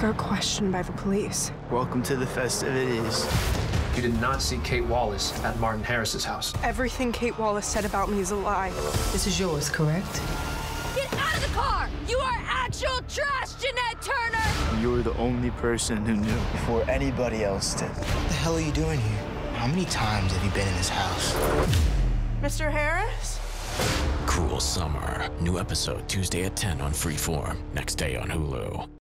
got questioned by the police. Welcome to the festivities. You did not see Kate Wallis at Martin Harris's house. Everything Kate Wallis said about me is a lie. This is yours, correct? Get out of the car! You are actual trash, Jeanette Turner! You are the only person who knew before anybody else did. What the hell are you doing here? How many times have you been in this house? Mr. Harris? Cruel Summer. New episode Tuesday at 10 on Freeform. Next day on Hulu.